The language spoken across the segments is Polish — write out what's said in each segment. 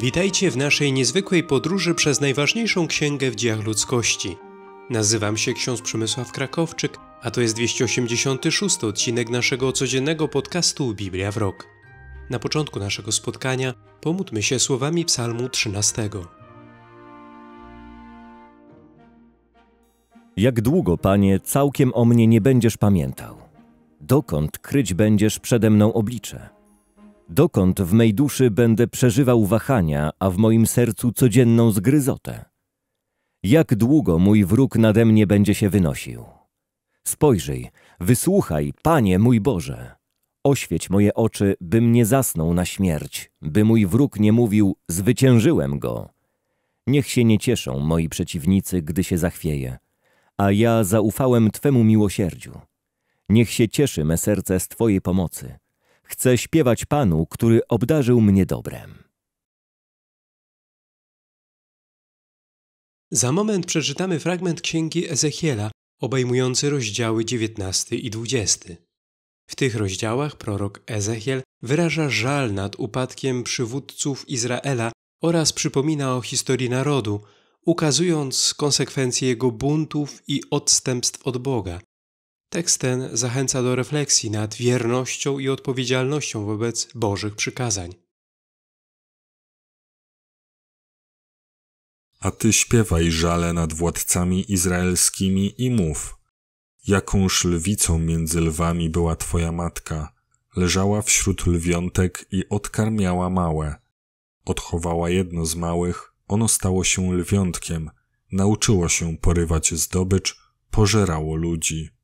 Witajcie w naszej niezwykłej podróży przez najważniejszą księgę w dziejach ludzkości. Nazywam się ksiądz Przemysław Krakowczyk, a to jest 286 odcinek naszego codziennego podcastu Biblia w rok. Na początku naszego spotkania pomódlmy się słowami Psalmu 13. Jak długo, Panie, całkiem o mnie nie będziesz pamiętał? Dokąd kryć będziesz przede mną oblicze? Dokąd w mej duszy będę przeżywał wahania, a w moim sercu codzienną zgryzotę? Jak długo mój wróg nade mnie będzie się wynosił? Spojrzyj, wysłuchaj, Panie mój Boże. Oświeć moje oczy, bym nie zasnął na śmierć, by mój wróg nie mówił, zwyciężyłem go. Niech się nie cieszą moi przeciwnicy, gdy się zachwieje, a ja zaufałem Twemu miłosierdziu. Niech się cieszy me serce z Twojej pomocy. Chcę śpiewać Panu, który obdarzył mnie dobrem. Za moment przeczytamy fragment księgi Ezechiela, obejmujący rozdziały 19 i 20. W tych rozdziałach prorok Ezechiel wyraża żal nad upadkiem przywódców Izraela oraz przypomina o historii narodu, ukazując konsekwencje jego buntów i odstępstw od Boga. Tekst ten zachęca do refleksji nad wiernością i odpowiedzialnością wobec Bożych przykazań. A ty śpiewaj żale nad władcami izraelskimi i mów: Jakąż lwicą między lwami była twoja matka, leżała wśród lwiątek i odkarmiała małe. Odchowała jedno z małych, ono stało się lwiątkiem, nauczyło się porywać zdobycz, pożerało ludzi.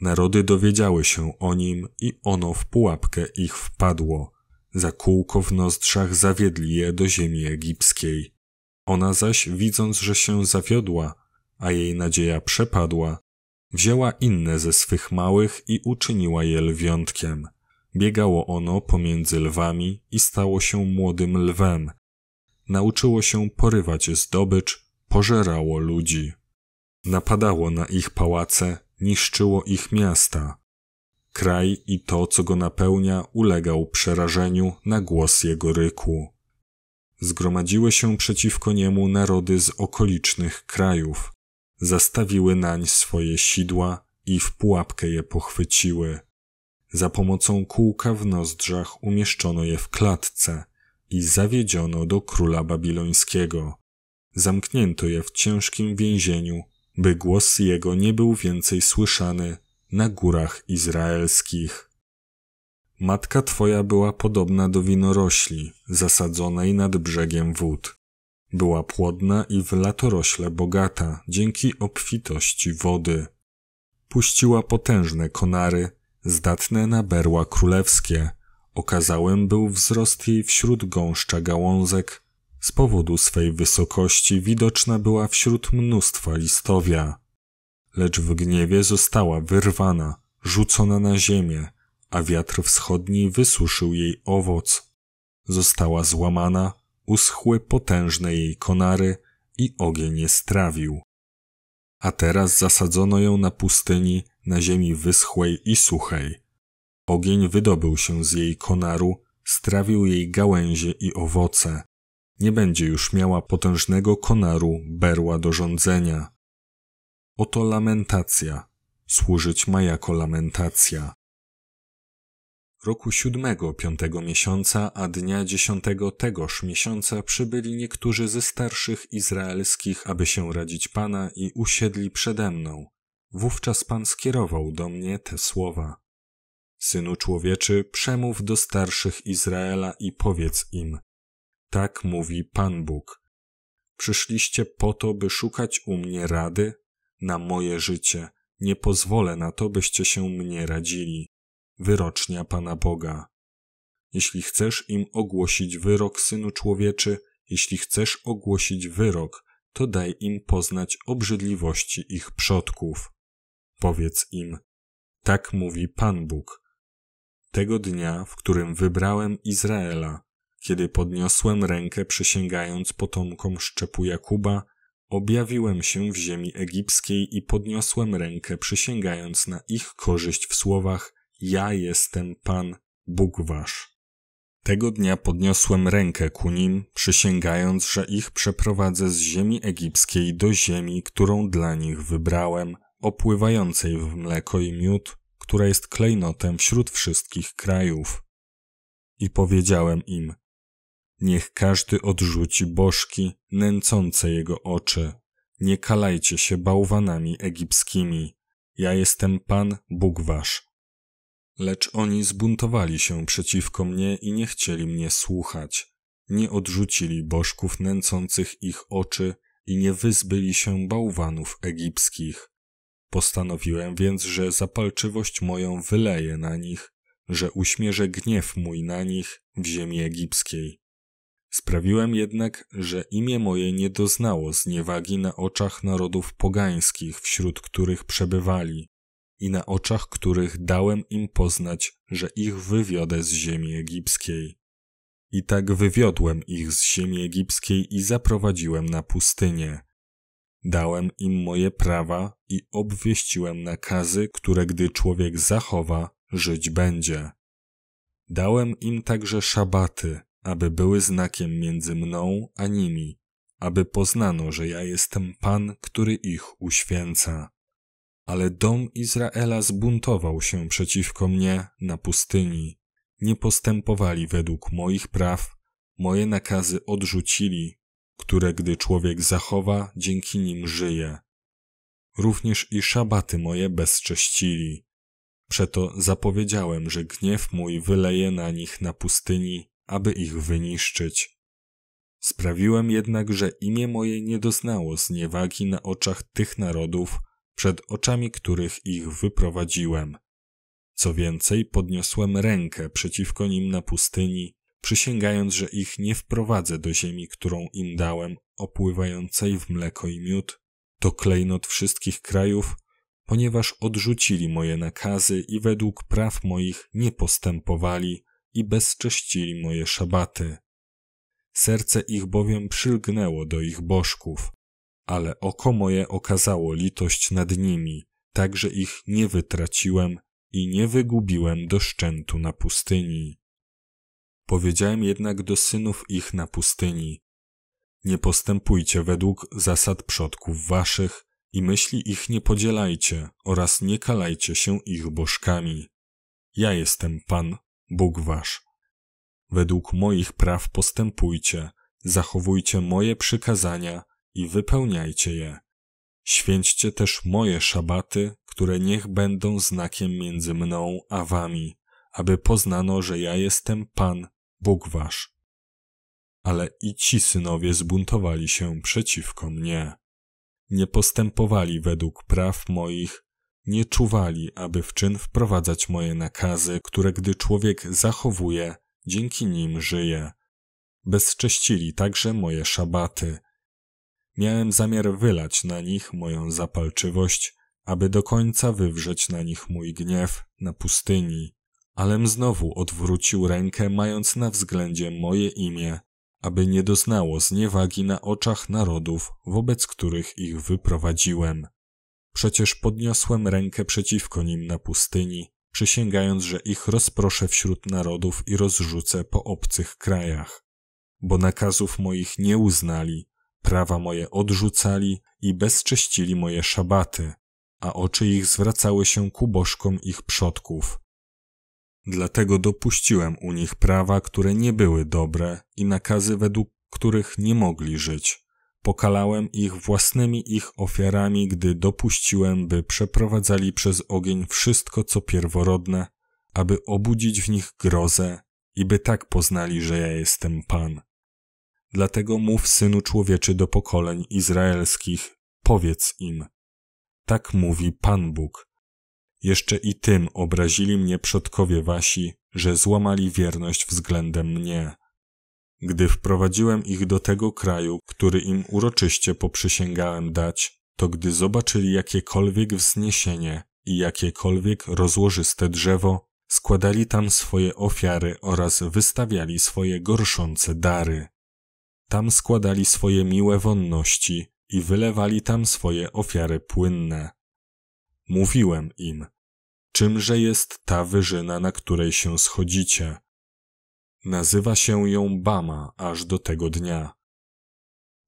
Narody dowiedziały się o nim i ono w pułapkę ich wpadło. Za kółko w nozdrzach zawiedli je do ziemi egipskiej. Ona zaś, widząc, że się zawiodła, a jej nadzieja przepadła, wzięła inne ze swych małych i uczyniła je lwiątkiem. Biegało ono pomiędzy lwami i stało się młodym lwem. Nauczyło się porywać zdobycz, pożerało ludzi. Napadało na ich pałace, niszczyło ich miasta. Kraj i to, co go napełnia, ulegał przerażeniu na głos jego ryku. Zgromadziły się przeciwko niemu narody z okolicznych krajów, zastawiły nań swoje sidła i w pułapkę je pochwyciły. Za pomocą kółka w nozdrzach umieszczono je w klatce i zawiedziono do króla babilońskiego. Zamknięto je w ciężkim więzieniu by głos jego nie był więcej słyszany na górach izraelskich. Matka twoja była podobna do winorośli, zasadzonej nad brzegiem wód. Była płodna i w latorośle bogata dzięki obfitości wody. Puściła potężne konary, zdatne na berła królewskie. Okazałem był wzrost jej wśród gąszcza gałązek, z powodu swej wysokości widoczna była wśród mnóstwa listowia. Lecz w gniewie została wyrwana, rzucona na ziemię, a wiatr wschodni wysuszył jej owoc. Została złamana, uschły potężne jej konary i ogień je strawił. A teraz zasadzono ją na pustyni, na ziemi wyschłej i suchej. Ogień wydobył się z jej konaru, strawił jej gałęzie i owoce nie będzie już miała potężnego konaru berła do rządzenia. Oto lamentacja, służyć ma jako lamentacja. Roku siódmego, piątego miesiąca, a dnia dziesiątego tegoż miesiąca przybyli niektórzy ze starszych izraelskich, aby się radzić Pana i usiedli przede mną. Wówczas Pan skierował do mnie te słowa. Synu człowieczy, przemów do starszych Izraela i powiedz im, tak mówi Pan Bóg. Przyszliście po to, by szukać u mnie rady na moje życie. Nie pozwolę na to, byście się mnie radzili. Wyrocznia Pana Boga. Jeśli chcesz im ogłosić wyrok, synu człowieczy, jeśli chcesz ogłosić wyrok, to daj im poznać obrzydliwości ich przodków. Powiedz im, tak mówi Pan Bóg. Tego dnia, w którym wybrałem Izraela, kiedy podniosłem rękę przysięgając potomkom szczepu Jakuba, objawiłem się w ziemi egipskiej i podniosłem rękę przysięgając na ich korzyść w słowach Ja jestem Pan, Bóg wasz. Tego dnia podniosłem rękę ku nim, przysięgając, że ich przeprowadzę z ziemi egipskiej do ziemi, którą dla nich wybrałem, opływającej w mleko i miód, która jest klejnotem wśród wszystkich krajów. I powiedziałem im, niech każdy odrzuci bożki nęcące jego oczy, nie kalajcie się bałwanami egipskimi, ja jestem Pan Bóg wasz. Lecz oni zbuntowali się przeciwko mnie i nie chcieli mnie słuchać. Nie odrzucili bożków nęcących ich oczy i nie wyzbyli się bałwanów egipskich. Postanowiłem więc, że zapalczywość moją wyleję na nich, że uśmierzę gniew mój na nich w ziemi egipskiej. Sprawiłem jednak, że imię moje nie doznało zniewagi na oczach narodów pogańskich, wśród których przebywali, i na oczach których dałem im poznać, że ich wywiodę z ziemi egipskiej. I tak wywiodłem ich z ziemi egipskiej i zaprowadziłem na pustynię. Dałem im moje prawa i obwieściłem nakazy, które gdy człowiek zachowa, żyć będzie. Dałem im także szabaty, aby były znakiem między mną a nimi, aby poznano, że ja jestem Pan, który ich uświęca. Ale dom Izraela zbuntował się przeciwko mnie na pustyni. Nie postępowali według moich praw, moje nakazy odrzucili, które gdy człowiek zachowa, dzięki nim żyje. Również i szabaty moje bezcześcili. Przeto zapowiedziałem, że gniew mój wyleje na nich na pustyni, aby ich wyniszczyć. Sprawiłem jednak, że imię moje nie doznało zniewagi na oczach tych narodów, przed oczami których ich wyprowadziłem. Co więcej, podniosłem rękę przeciwko nim na pustyni, przysięgając, że ich nie wprowadzę do ziemi, którą im dałem, opływającej w mleko i miód, to klejnot wszystkich krajów, ponieważ odrzucili moje nakazy i według praw moich nie postępowali i bezcześcili moje szabaty. Serce ich bowiem przylgnęło do ich bożków, ale oko moje okazało litość nad nimi, tak że ich nie wytraciłem i nie wygubiłem do szczętu na pustyni. Powiedziałem jednak do synów ich na pustyni, nie postępujcie według zasad przodków waszych i myśli ich nie podzielajcie oraz nie kalajcie się ich bożkami. Ja jestem Pan, Bóg wasz. Według moich praw postępujcie, zachowujcie moje przykazania i wypełniajcie je. Święćcie też moje szabaty, które niech będą znakiem między mną a wami, aby poznano, że ja jestem Pan, Bóg wasz. Ale i ci synowie zbuntowali się przeciwko mnie. Nie postępowali według praw moich, nie czuwali, aby w czyn wprowadzać moje nakazy, które gdy człowiek zachowuje, dzięki nim żyje. Bezcześcili także moje szabaty, Miałem zamiar wylać na nich moją zapalczywość, aby do końca wywrzeć na nich mój gniew na pustyni, alem znowu odwrócił rękę, mając na względzie moje imię, aby nie doznało zniewagi na oczach narodów, wobec których ich wyprowadziłem. Przecież podniosłem rękę przeciwko nim na pustyni, przysięgając, że ich rozproszę wśród narodów i rozrzucę po obcych krajach. Bo nakazów moich nie uznali, prawa moje odrzucali i bezcześcili moje szabaty, a oczy ich zwracały się ku bożkom ich przodków. Dlatego dopuściłem u nich prawa, które nie były dobre i nakazy, według których nie mogli żyć. Pokalałem ich własnymi ich ofiarami, gdy dopuściłem, by przeprowadzali przez ogień wszystko, co pierworodne, aby obudzić w nich grozę i by tak poznali, że ja jestem Pan. Dlatego mów, synu człowieczy, do pokoleń izraelskich, powiedz im. Tak mówi Pan Bóg. Jeszcze i tym obrazili mnie przodkowie wasi, że złamali wierność względem mnie. Gdy wprowadziłem ich do tego kraju, który im uroczyście poprzysięgałem dać, to gdy zobaczyli jakiekolwiek wzniesienie i jakiekolwiek rozłożyste drzewo, składali tam swoje ofiary oraz wystawiali swoje gorszące dary. Tam składali swoje miłe wonności i wylewali tam swoje ofiary płynne. Mówiłem im, czymże jest ta wyżyna, na której się schodzicie? Nazywa się ją Bama aż do tego dnia.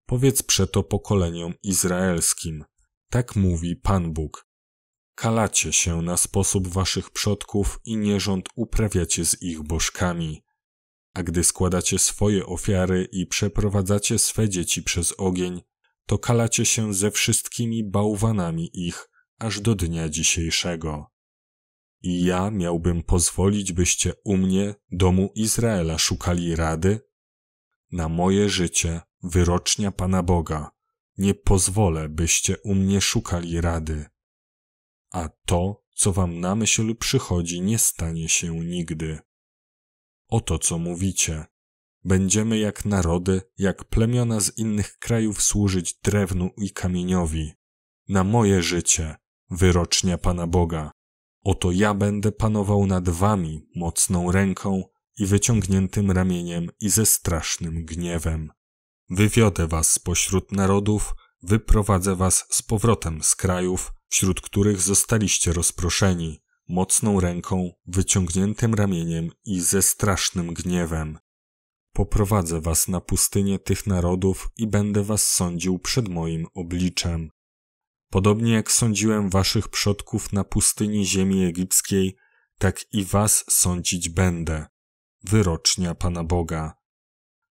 Powiedz przeto pokoleniom izraelskim, tak mówi Pan Bóg. Kalacie się na sposób waszych przodków i nierząd uprawiacie z ich bożkami. A gdy składacie swoje ofiary i przeprowadzacie swe dzieci przez ogień, to kalacie się ze wszystkimi bałwanami ich aż do dnia dzisiejszego. I ja miałbym pozwolić, byście u mnie, domu Izraela, szukali rady? Na moje życie, wyrocznia Pana Boga, nie pozwolę, byście u mnie szukali rady. A to, co wam na myśl przychodzi, nie stanie się nigdy. Oto co mówicie. Będziemy jak narody, jak plemiona z innych krajów służyć drewnu i kamieniowi. Na moje życie, wyrocznia Pana Boga. Oto ja będę panował nad wami mocną ręką i wyciągniętym ramieniem i ze strasznym gniewem. Wywiodę was spośród narodów, wyprowadzę was z powrotem z krajów, wśród których zostaliście rozproszeni, mocną ręką, wyciągniętym ramieniem i ze strasznym gniewem. Poprowadzę was na pustynię tych narodów i będę was sądził przed moim obliczem. Podobnie jak sądziłem waszych przodków na pustyni ziemi egipskiej, tak i was sądzić będę. Wyrocznia Pana Boga.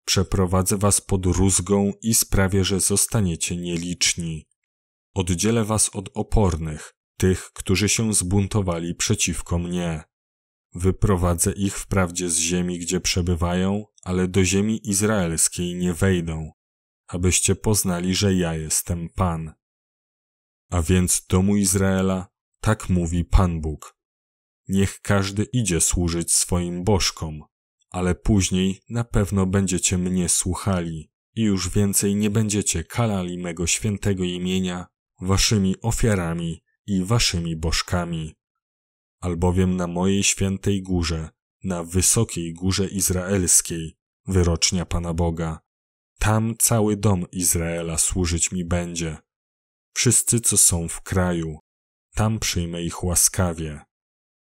Przeprowadzę was pod rózgą i sprawię, że zostaniecie nieliczni. Oddzielę was od opornych, tych, którzy się zbuntowali przeciwko mnie. Wyprowadzę ich wprawdzie z ziemi, gdzie przebywają, ale do ziemi izraelskiej nie wejdą, abyście poznali, że ja jestem Pan. A więc domu Izraela, tak mówi Pan Bóg. Niech każdy idzie służyć swoim bożkom, ale później na pewno będziecie mnie słuchali i już więcej nie będziecie kalali mego świętego imienia waszymi ofiarami i waszymi bożkami. Albowiem na mojej świętej górze, na wysokiej górze izraelskiej, wyrocznia Pana Boga, tam cały dom Izraela służyć mi będzie. Wszyscy, co są w kraju, tam przyjmę ich łaskawie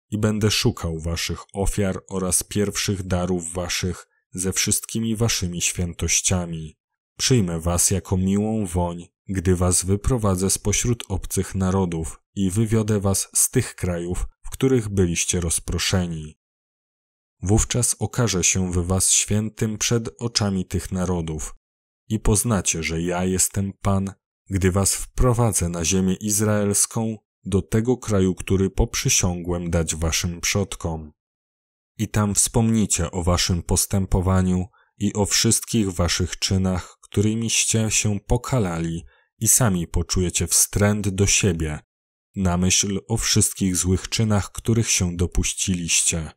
i będę szukał waszych ofiar oraz pierwszych darów waszych ze wszystkimi waszymi świętościami. Przyjmę was jako miłą woń, gdy was wyprowadzę spośród obcych narodów i wywiodę was z tych krajów, w których byliście rozproszeni. Wówczas okaże się w was świętym przed oczami tych narodów i poznacie, że ja jestem Pan, gdy was wprowadzę na ziemię izraelską do tego kraju, który poprzysiągłem dać waszym przodkom. I tam wspomnicie o waszym postępowaniu i o wszystkich waszych czynach, którymiście się pokalali i sami poczujecie wstręt do siebie, na myśl o wszystkich złych czynach, których się dopuściliście.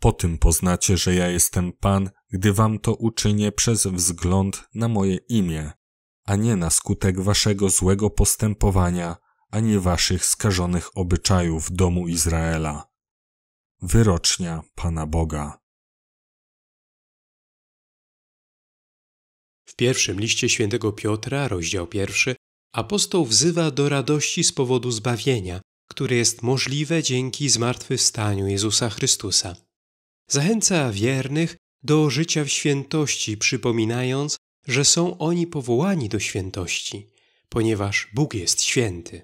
Po tym poznacie, że ja jestem Pan, gdy wam to uczynię przez wzgląd na moje imię, a nie na skutek waszego złego postępowania, ani waszych skażonych obyczajów domu Izraela. Wyrocznia Pana Boga. W pierwszym liście świętego Piotra, rozdział pierwszy, apostoł wzywa do radości z powodu zbawienia, które jest możliwe dzięki zmartwychwstaniu Jezusa Chrystusa. Zachęca wiernych do życia w świętości, przypominając, że są oni powołani do świętości, ponieważ Bóg jest święty.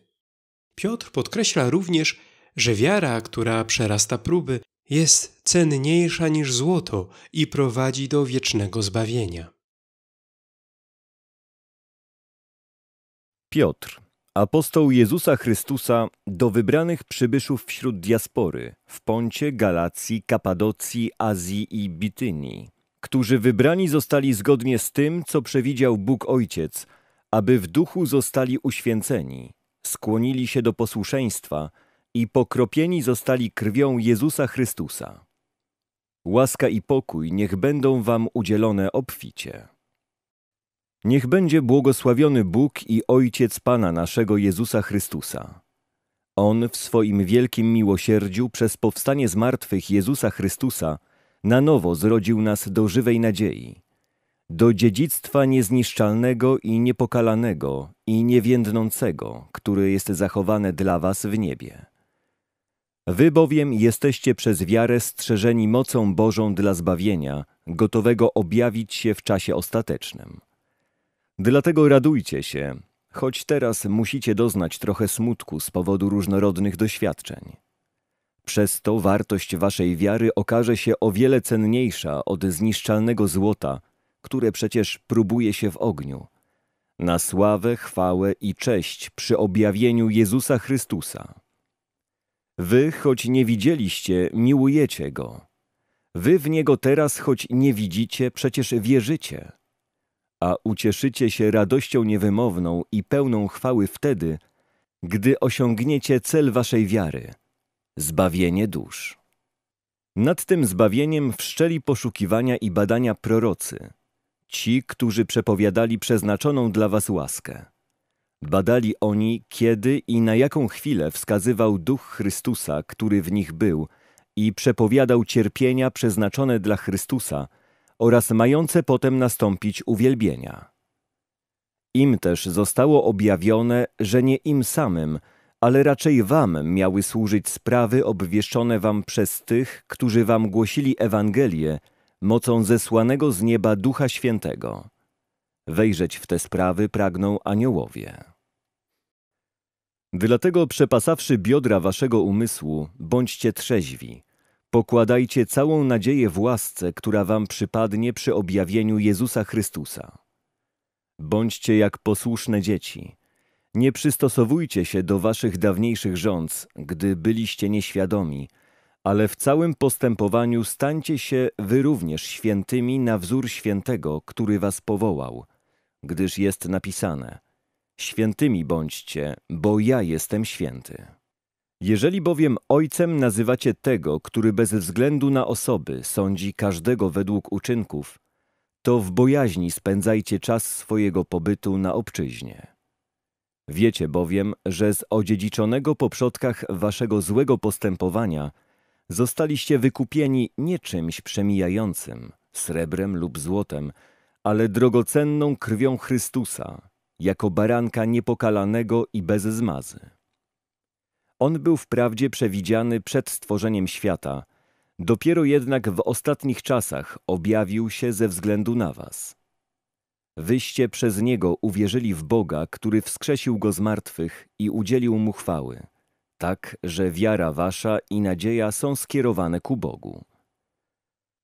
Piotr podkreśla również, że wiara, która przerasta próby, jest cenniejsza niż złoto i prowadzi do wiecznego zbawienia. Piotr, apostoł Jezusa Chrystusa do wybranych przybyszów wśród diaspory w Poncie, Galacji, Kapadocji, Azji i Bitynii, którzy wybrani zostali zgodnie z tym, co przewidział Bóg Ojciec, aby w duchu zostali uświęceni, skłonili się do posłuszeństwa i pokropieni zostali krwią Jezusa Chrystusa. Łaska i pokój niech będą wam udzielone obficie. Niech będzie błogosławiony Bóg i Ojciec Pana naszego Jezusa Chrystusa. On w swoim wielkim miłosierdziu przez powstanie z martwych Jezusa Chrystusa na nowo zrodził nas do żywej nadziei, do dziedzictwa niezniszczalnego i niepokalanego i niewiędnącego, które jest zachowane dla was w niebie. Wy bowiem jesteście przez wiarę strzeżeni mocą Bożą dla zbawienia, gotowego objawić się w czasie ostatecznym. Dlatego radujcie się, choć teraz musicie doznać trochę smutku z powodu różnorodnych doświadczeń. Przez to wartość waszej wiary okaże się o wiele cenniejsza od zniszczalnego złota, które przecież próbuje się w ogniu, na sławę, chwałę i cześć przy objawieniu Jezusa Chrystusa. Wy, choć nie widzieliście, miłujecie Go. Wy w Niego teraz, choć nie widzicie, przecież wierzycie. A ucieszycie się radością niewymowną i pełną chwały wtedy, gdy osiągniecie cel waszej wiary – zbawienie dusz. Nad tym zbawieniem wszczeli poszukiwania i badania prorocy, ci, którzy przepowiadali przeznaczoną dla was łaskę. Badali oni, kiedy i na jaką chwilę wskazywał Duch Chrystusa, który w nich był, i przepowiadał cierpienia przeznaczone dla Chrystusa oraz mające potem nastąpić uwielbienia. Im też zostało objawione, że nie im samym, ale raczej wam miały służyć sprawy obwieszczone wam przez tych, którzy wam głosili Ewangelię, mocą zesłanego z nieba Ducha Świętego. Wejrzeć w te sprawy pragną aniołowie. Dlatego przepasawszy biodra waszego umysłu, bądźcie trzeźwi. Pokładajcie całą nadzieję w łasce, która wam przypadnie przy objawieniu Jezusa Chrystusa. Bądźcie jak posłuszne dzieci. Nie przystosowujcie się do waszych dawniejszych rządz, gdy byliście nieświadomi, ale w całym postępowaniu stańcie się wy również świętymi na wzór świętego, który was powołał, gdyż jest napisane – Świętymi bądźcie, bo ja jestem święty. Jeżeli bowiem ojcem nazywacie tego, który bez względu na osoby sądzi każdego według uczynków, to w bojaźni spędzajcie czas swojego pobytu na obczyźnie. Wiecie bowiem, że z odziedziczonego po przodkach waszego złego postępowania zostaliście wykupieni nie czymś przemijającym, srebrem lub złotem, ale drogocenną krwią Chrystusa, jako baranka niepokalanego i bez zmazy. On był wprawdzie przewidziany przed stworzeniem świata, dopiero jednak w ostatnich czasach objawił się ze względu na was. Wyście przez Niego uwierzyli w Boga, który wskrzesił Go z martwych i udzielił Mu chwały, tak, że wiara wasza i nadzieja są skierowane ku Bogu.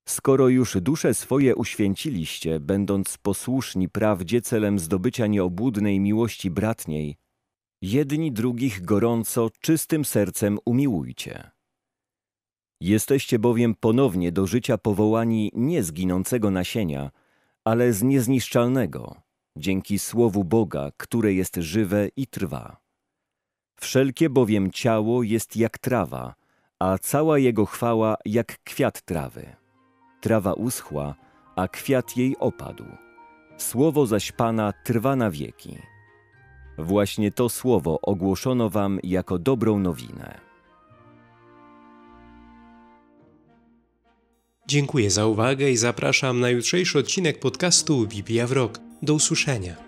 Skoro już dusze swoje uświęciliście, będąc posłuszni prawdzie celem zdobycia nieobłudnej miłości bratniej, jedni drugich gorąco, czystym sercem umiłujcie. Jesteście bowiem ponownie do życia powołani nie z ginącego nasienia, ale z niezniszczalnego, dzięki Słowu Boga, które jest żywe i trwa. Wszelkie bowiem ciało jest jak trawa, a cała jego chwała jak kwiat trawy. Trawa uschła, a kwiat jej opadł. Słowo zaś Pana trwa na wieki. Właśnie to słowo ogłoszono wam jako dobrą nowinę. Dziękuję za uwagę i zapraszam na jutrzejszy odcinek podcastu Biblia w rok. Do usłyszenia.